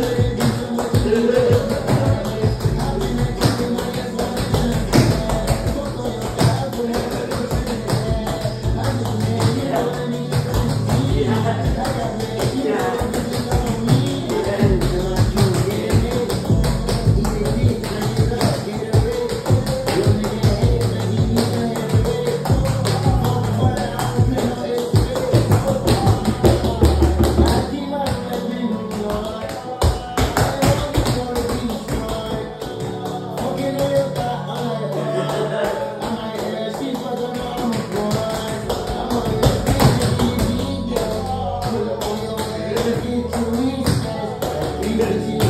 you. Thank you.